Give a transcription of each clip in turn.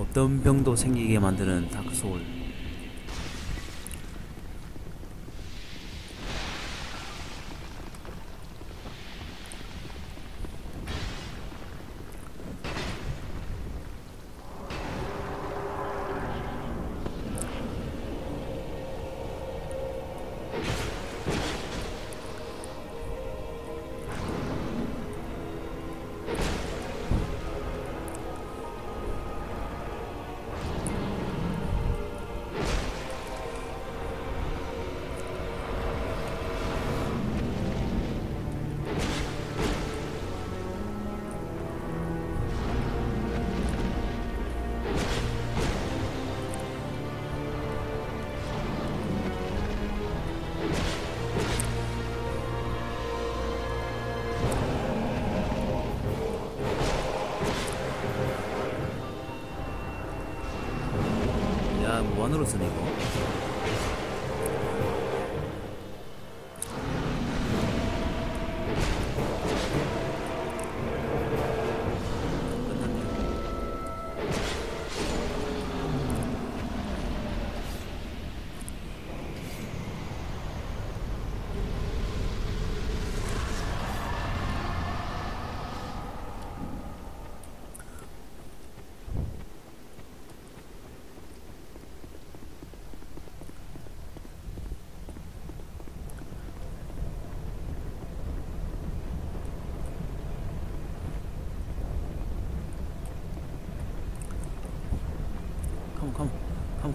어떤 병도 생기게 만드는 다크소울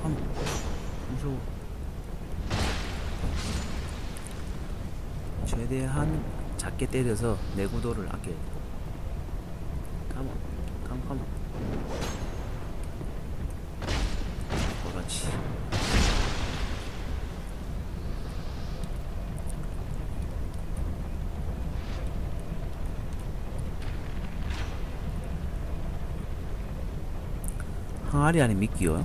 컴온 무서워 최대한 작게 때려서 내구도를 아껴야 돼. 컴온 컴온 컴온 그렇지. 항아리 안에 미끼요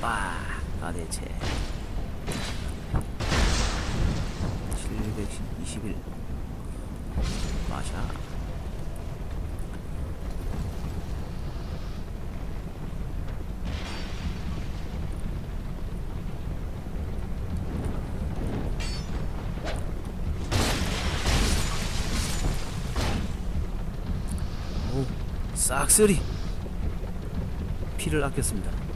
빠 가대체 721 마샤 오, 싹쓸이 피를 아꼈습니다.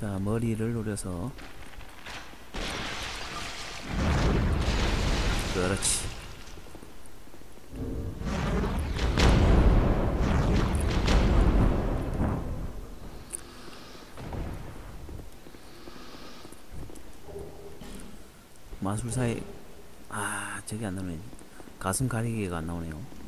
자, 머리를 노려서. 그렇지. 마술사의 아 저기 안 나오네. 가슴 가리개가 안 나오네요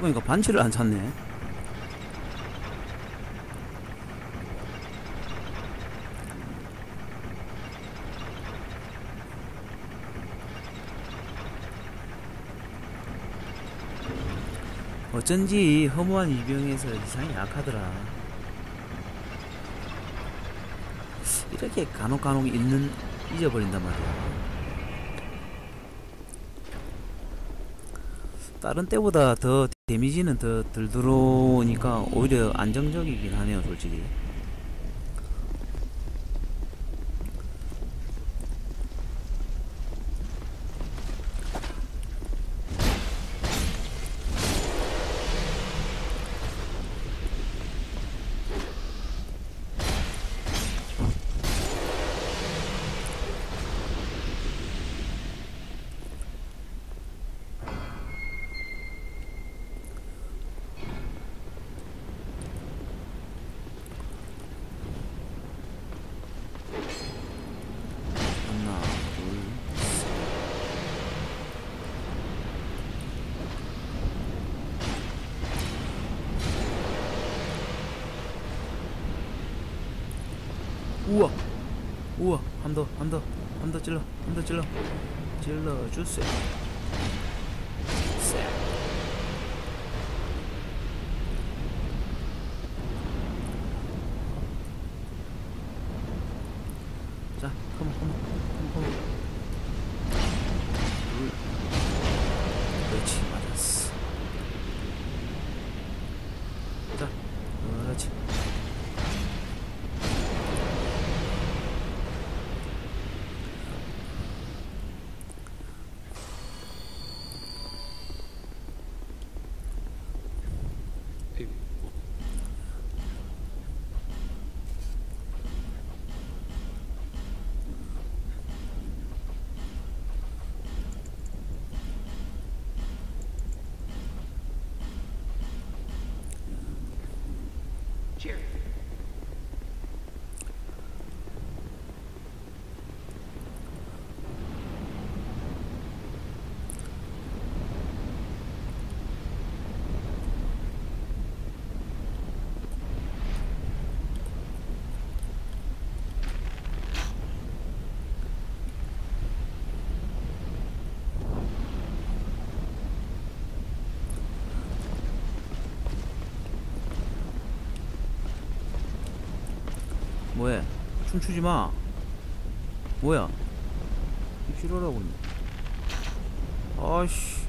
보니까 반지를 안 찾네. 어쩐지 허무한 유병에서 이상이 약하더라. 이렇게 간혹간혹 있는 잊어버린단 말이야. 다른 때보다 더 데미지는 더 덜 들어오니까 오히려 안정적이긴 하네요, 솔직히. 하나, 둘, 셋. 우와, 우와, 한 더, 한 더, 한 더 찔러, 한 더 찔러, 찔러 주세요. 쎄. 자, 뭐해? 춤추지 마. 뭐야? 싫어라고. 아씨,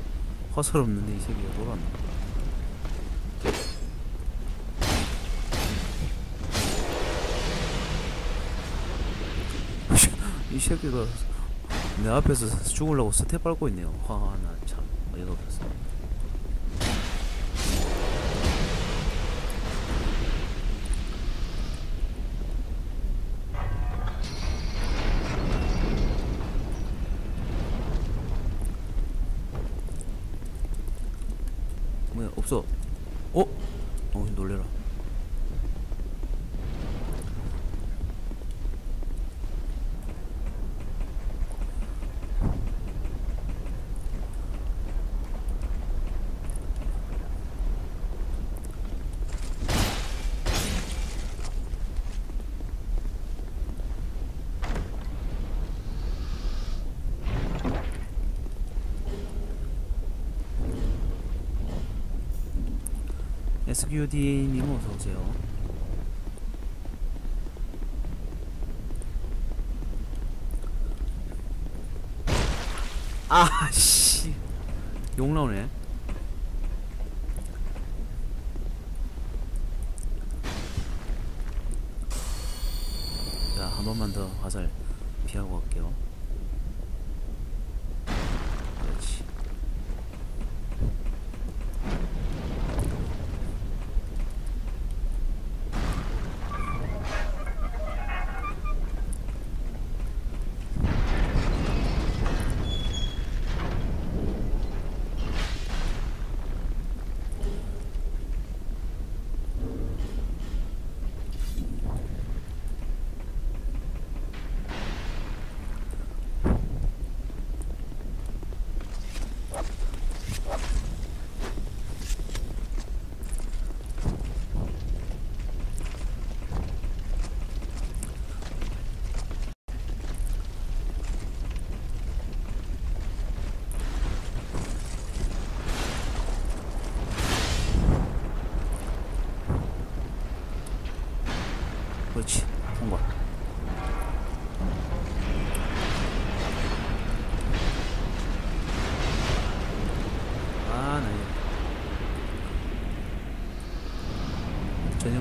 화살 없는데 이 새끼가 돌았네. 이 새끼가 내 앞에서 죽으려고 스텝 밟고 있네요. 화나 참 어이가 없었어. 뭐야 없어 어? 어 놀래라 SQD님 어서오세요. 아씨 욕 나오네. 자 한 번만 더 화살 피하고 갈게요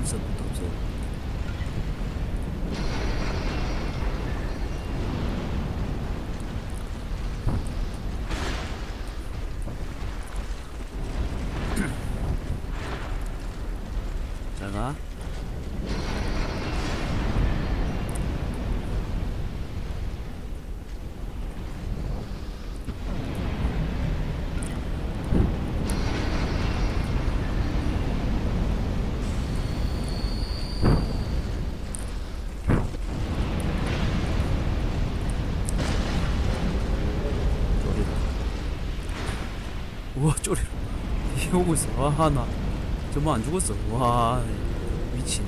전용석부터 없어. 잘 가. 쪼리로. 우와 쪼리로. 오고 있어. 와 나. 정말 안 죽었어. 와. 자,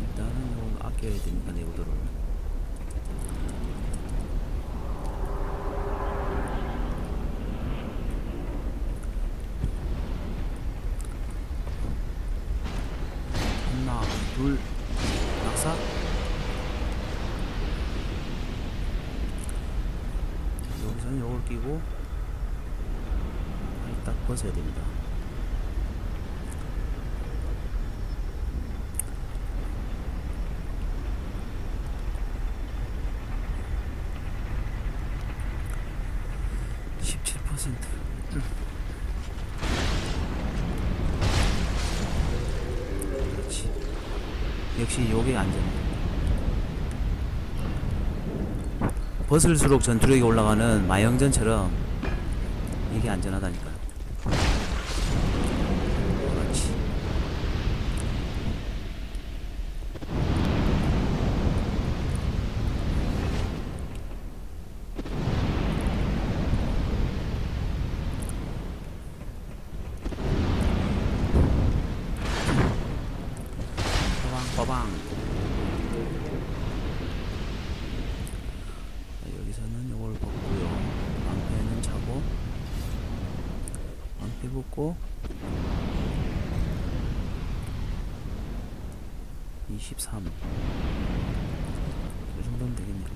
일단은 이거 아껴야 되니까 내구도를. 하나, 둘, 낙사. 여기서는 요걸 끼고 벗어야 됩니다. 역시 요게 안전해. 벗을수록 전투력이 올라가는 마영전처럼 이게 안전하다니까요. 그렇지. 빠방 빠방. 자, 여기서는 이걸 벗고요. 방패는 차고 방패 벗고 23. 이 정도면 되겠네요.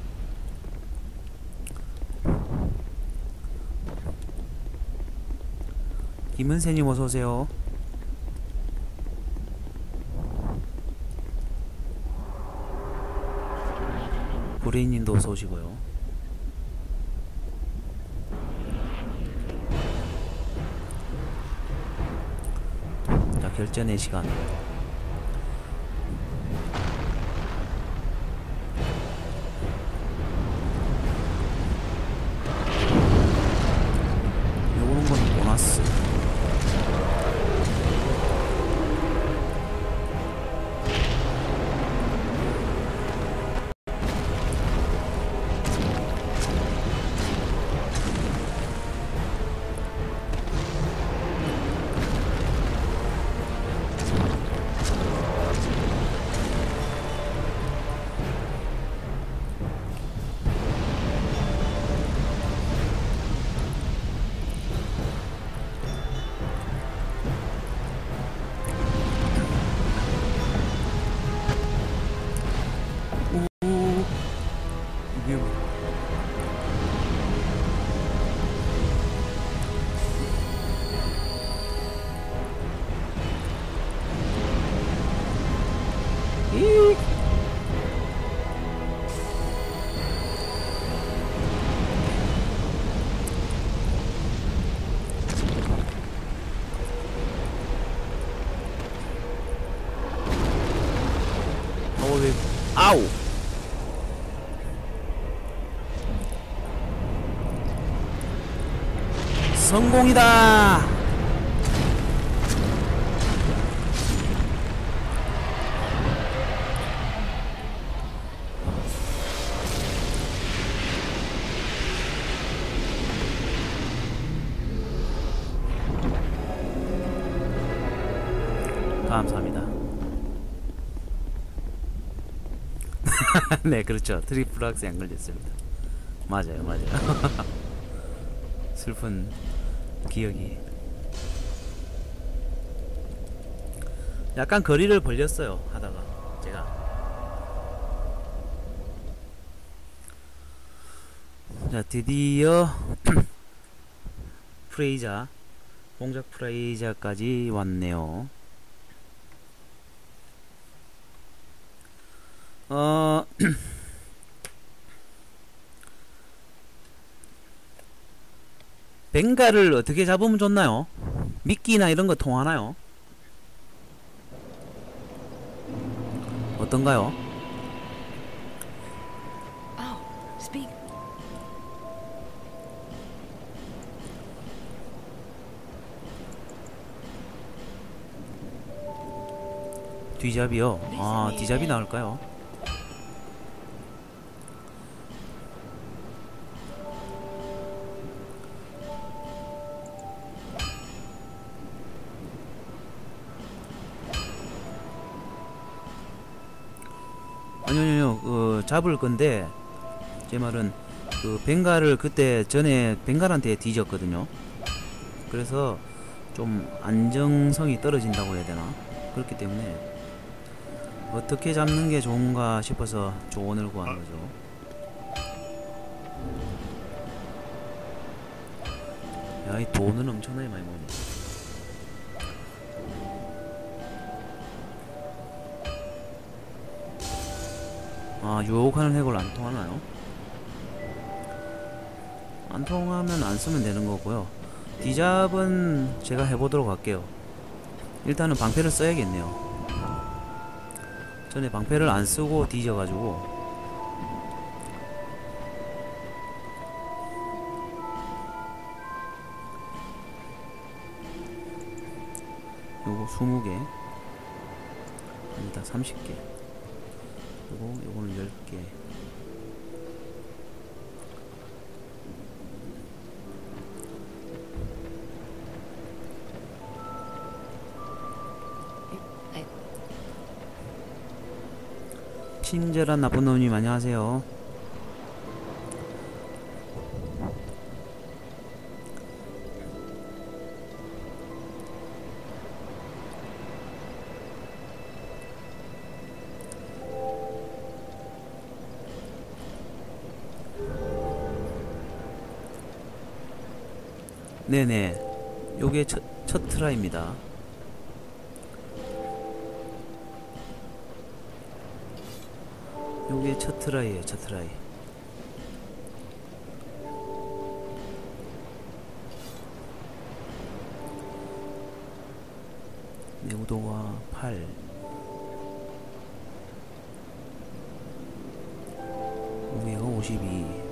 김은세님 어서 오세요. 브레인님도 어서 오시고요. 자 결전의 시간. 성공이다. 감사합니다. 네, 그렇죠. 트리플 악스 안 걸렸습니다. 맞아요, 맞아요. 슬픈 기억이. 약간 거리를 벌렸어요 하다가 제가. 자 드디어 프레이자 공작 프레이자까지 왔네요. 어 벵가를 어떻게 잡으면 좋나요? 미끼나 이런 거 통하나요? 어떤가요? Oh. 뒤잡이요? 아, 뒤잡이 나올까요? 잡을 건데, 제 말은, 그, 벵가를 그때 전에 벵갈한테 뒤졌거든요. 그래서, 좀, 안정성이 떨어진다고 해야 되나? 그렇기 때문에, 어떻게 잡는 게 좋은가 싶어서 조언을 구하는 거죠. 야, 이 돈은 엄청나게 많이 모네. 아, 유혹하는 해골 안 통하나요? 안 통하면 안 쓰면 되는 거고요. 디잡은 제가 해보도록 할게요. 일단은 방패를 써야겠네요. 전에 방패를 안 쓰고 뒤져가지고 요거 20개 아니다 30개 그리고 요거는 10개 I, 친절한 나쁜 놈님 안녕하세요. 네네. 요게 첫, 첫 트라이입니다. 요게 첫 트라이에요, 첫 트라이. 내구도가 8. 무게가 52.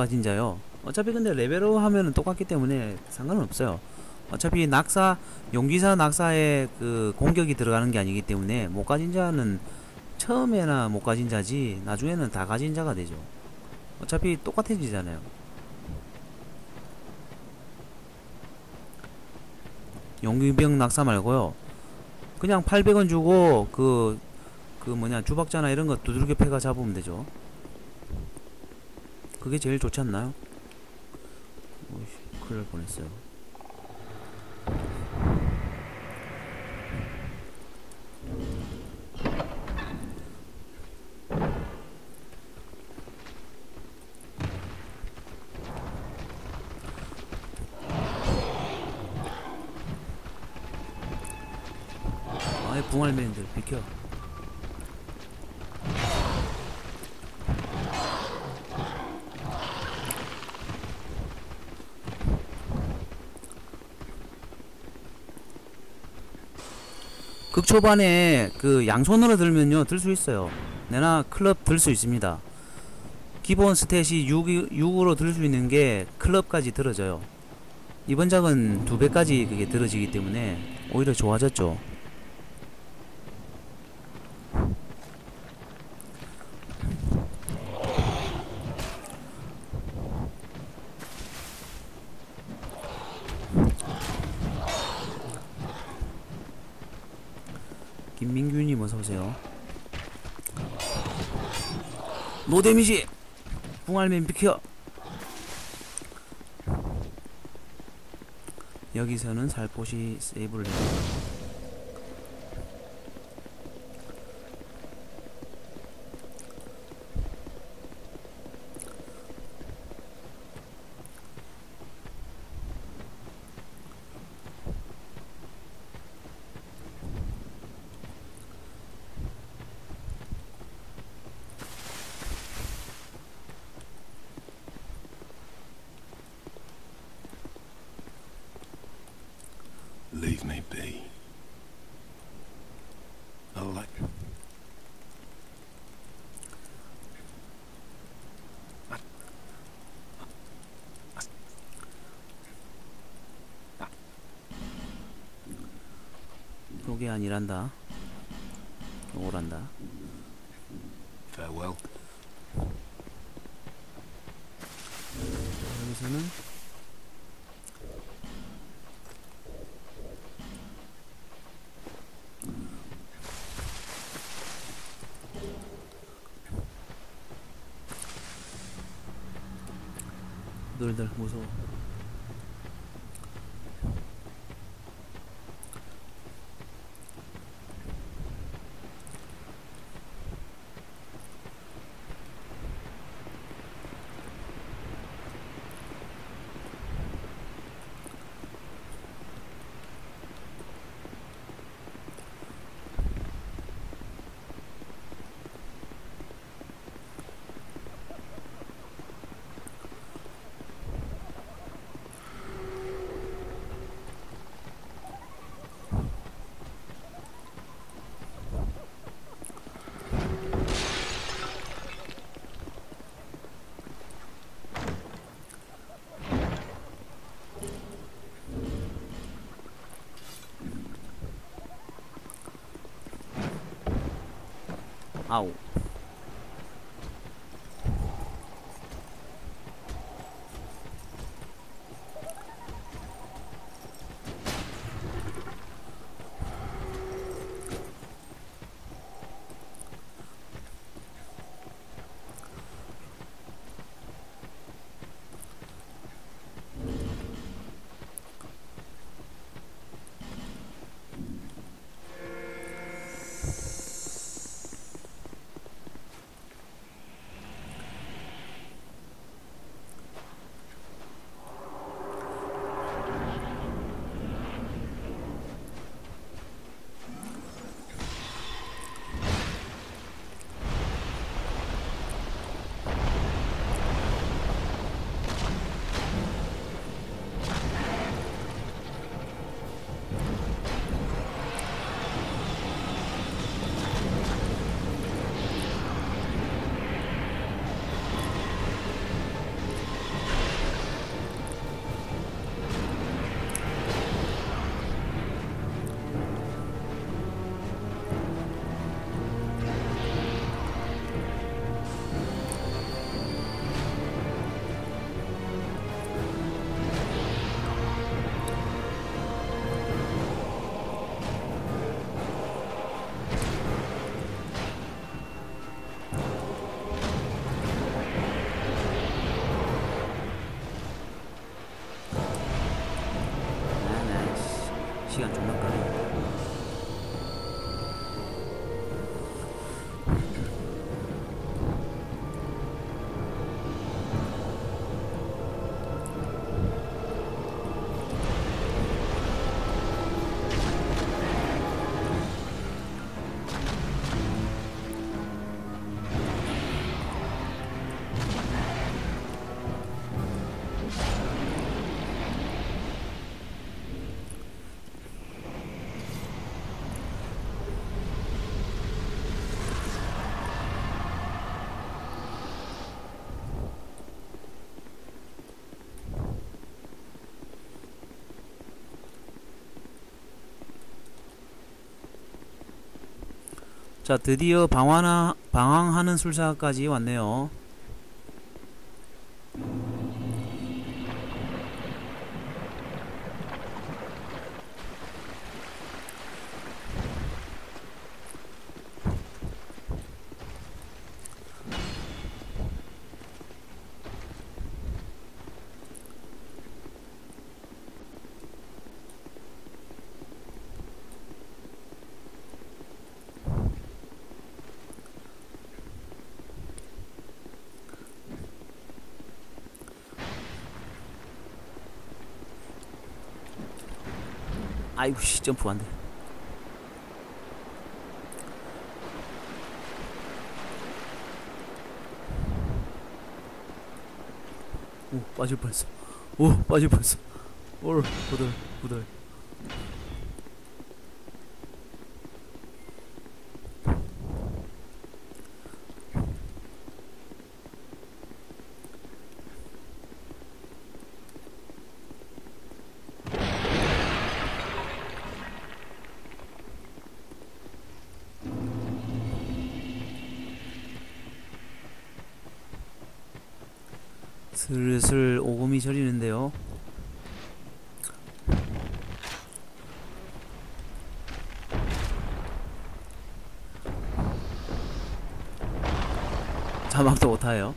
가진 자요. 어차피 근데 레벨업 하면은 똑같기 때문에 상관은 없어요. 어차피 낙사 용기사 낙사에 그 공격이 들어가는 게 아니기 때문에 목가진 자는 처음에나 목가진 자지 나중에는 다 가진 자가 되죠. 어차피 똑같아지잖아요. 용기병 낙사 말고요. 그냥 800원 주고 그, 그 뭐냐 주박자나 이런 거 두들겨 패가 잡으면 되죠. 그게 제일 좋지 않나요? 오이씨, 큰일 날 뻔했어요. 붕알맨들 비켜 초반에 그 양손으로 들면요 들 수 있어요. 내나 클럽 들 수 있습니다. 기본 스탯이 6, 6으로 들 수 있는 게 클럽까지 들어져요. 이번 작은 두 배까지 그게 들어지기 때문에 오히려 좋아졌죠 5 데미지. 붕알맨 비켜. 여기서는 살포시 세이브를 해요 Leave me be. Alec. 그게 아니란다 오란다 Farewell. 여기서는 늘들 무서워 아우 자 드디어 방황하, 방황하는 술사까지 왔네요 아이고 씨 점프 안돼. 오 빠질 뻔했어. 오 빠질 뻔했어. 올 후덜 후덜 슬슬 오금이 저리는데요. 자막도 못하요.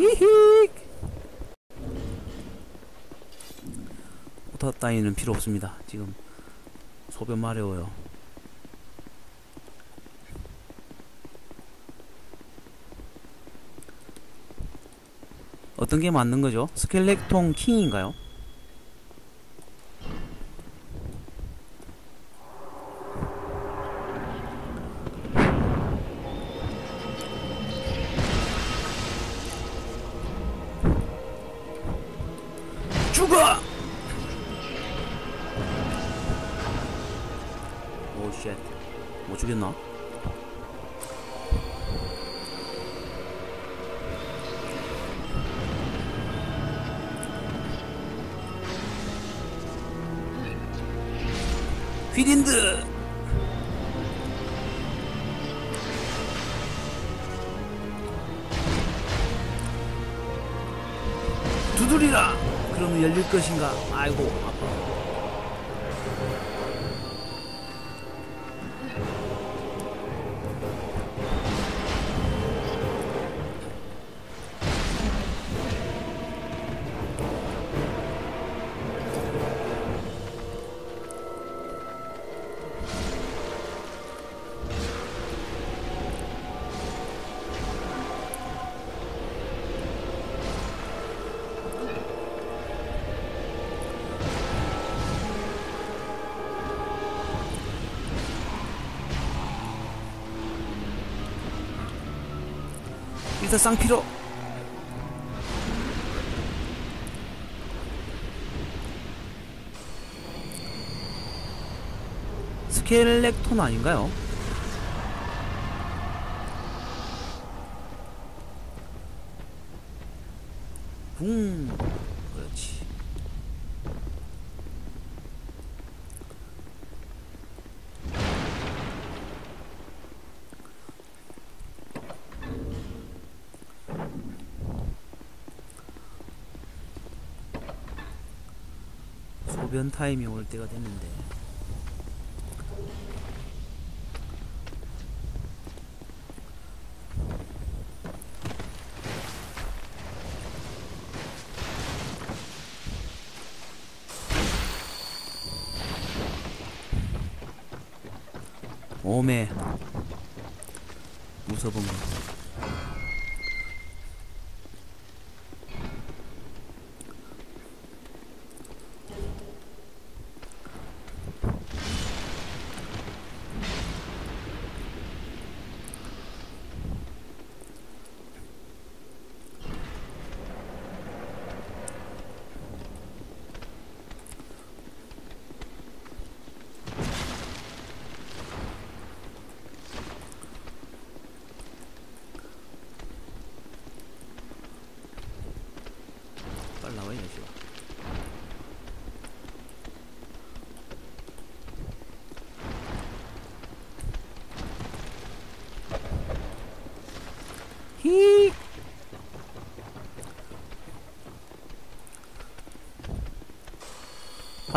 히히. 오타 따위는 필요 없습니다. 지금 소변 마려워요. 어떤 게 맞는 거죠? 스켈렉톤 킹인가요? 것인가? 일단 쌍피로 스켈렉톤 아닌가요? 붕 그렇지 소변 타임이 올 때가 됐는데. 오메. 무서운 거 빨리 나와야 지 히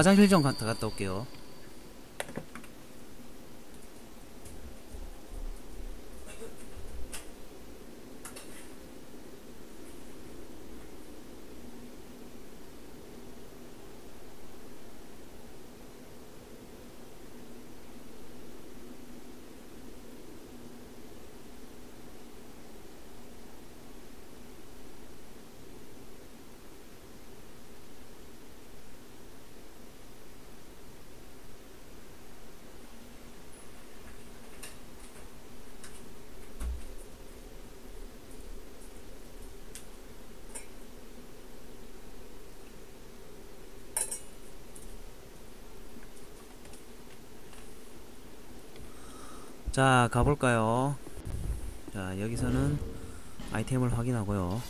화장실 좀 갔다 올게요. 자 가볼까요? 자 여기서는 아이템을 확인하고요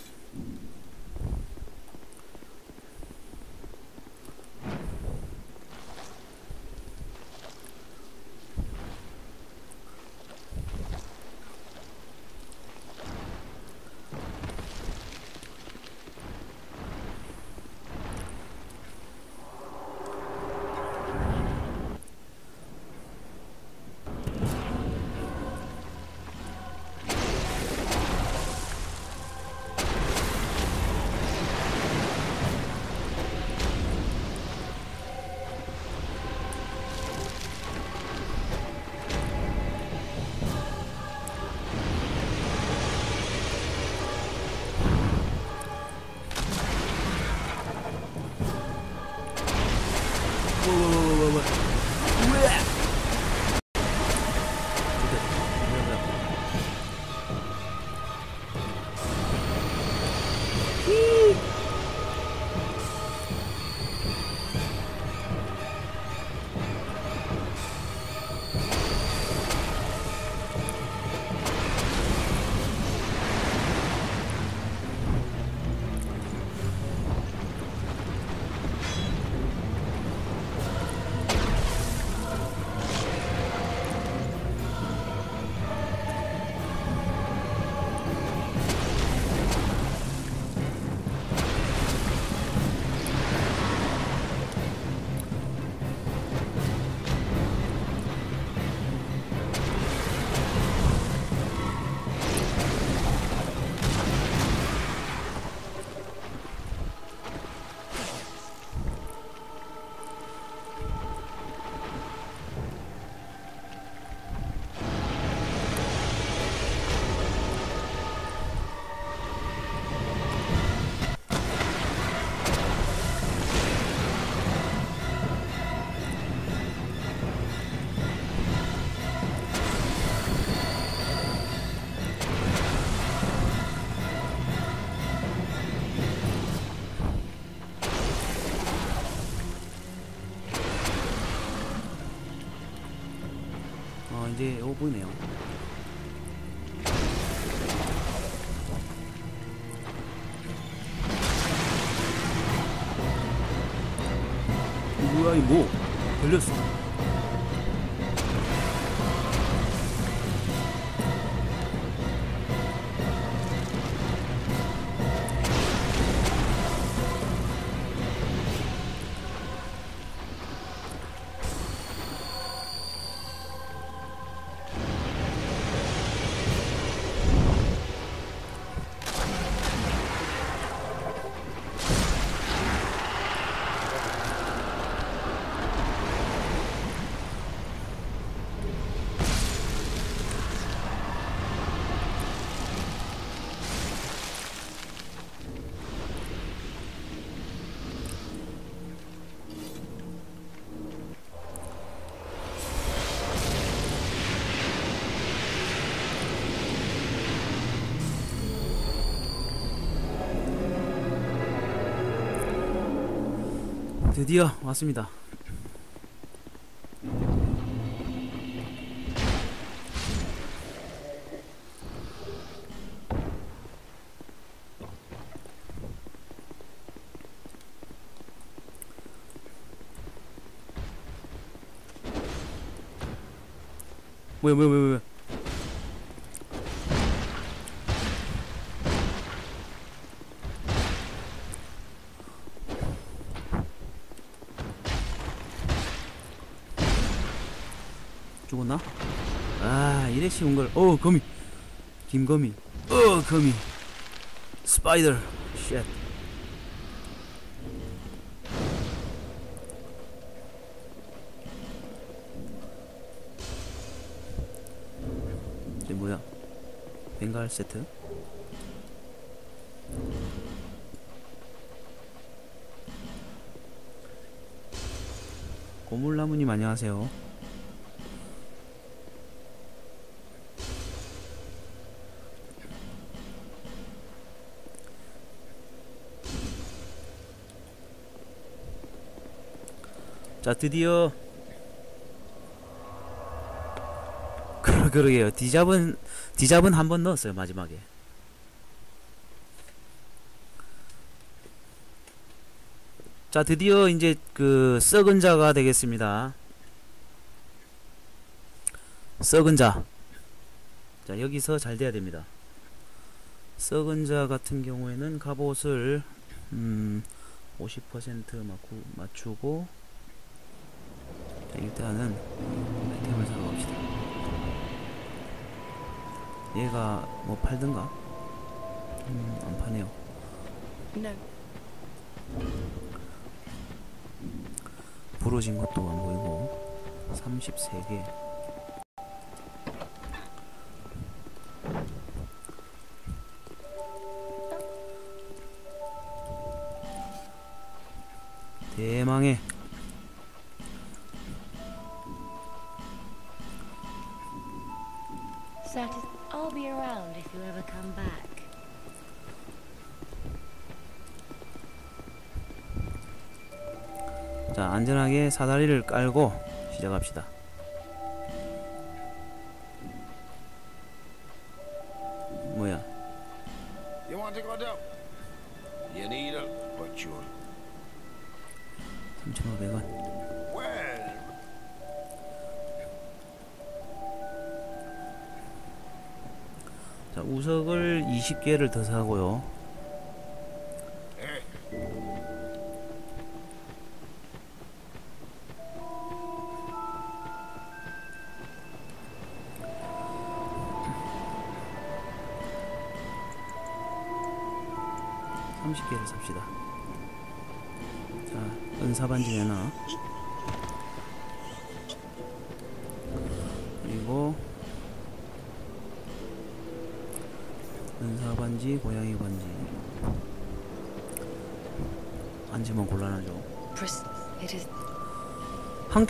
이제 드디어 왔습니다. 뭐야 뭐야 뭐야 뭐야 죽었나? 아 이래 쉬운 걸. 어 거미. 김거미. 어 거미. 스파이더. 쉣. 이게 뭐야? 벵갈 세트? 고물나무님 안녕하세요. 자 드디어 그러게 그러게요. 디잡은 디잡은 한 번 넣었어요 마지막에. 자 드디어 이제 그 썩은 자가 되겠습니다. 썩은 자. 자 여기서 잘 돼야 됩니다. 썩은 자 같은 경우에는 갑옷을 음, 50% 맞고 맞추고 자, 일단은 아이템을 사러 갑시다. 얘가 뭐 팔든가? 음, 안 파네요. No. 부러진 것도 안 보이고 33개 대망의 Satis- I'll be around if you ever come back. 자 안전하게 사다리를 깔고 시작합시다 20개를 더 사고요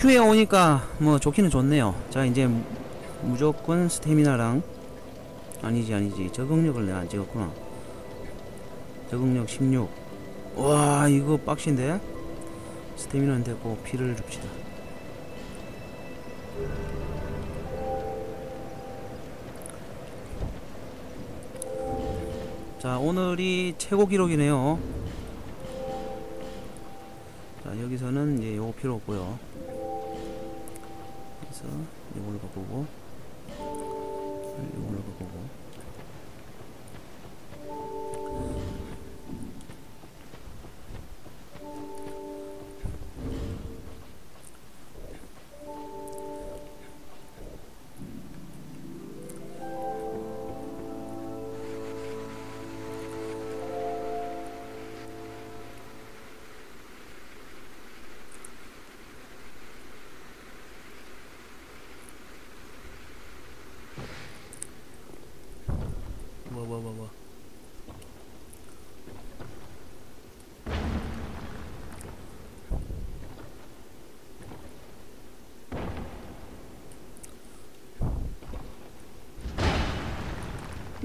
큐에 오니까 뭐 좋기는 좋네요. 자 이제 무- 무조건 스태미나랑 아니지 아니지 적응력을 내가 안 찍었구나. 적응력 16. 와 이거 빡신데? 스태미나는 됐고 피를 줍시다. 자 오늘이 최고 기록이네요. 자 여기서는 이제 요거 필요 없고요. 이걸로 바꾸고 이걸로 바꾸고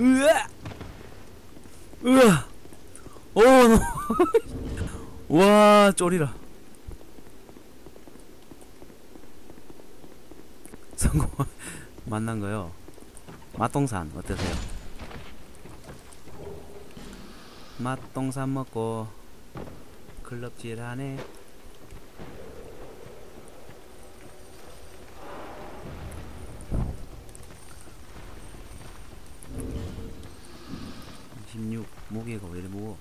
으아! 으아! 오, 너. 와, 쫄이라. 성공 만난 거요. 맛동산 어떠세요? 맛동산 먹고 클럽질하네. (26) 무게가 왜 이리 무거워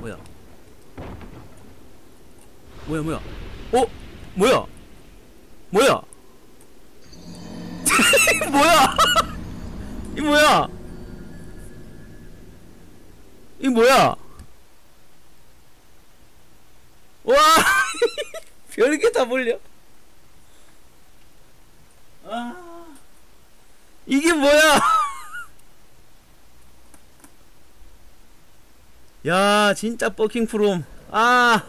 뭐야 뭐야 뭐야 어 뭐야 뭐야 뭐야 이 뭐야 이 뭐야 와 별게 다 몰려 아 이게 뭐야 야 진짜 버킹 프롬. 아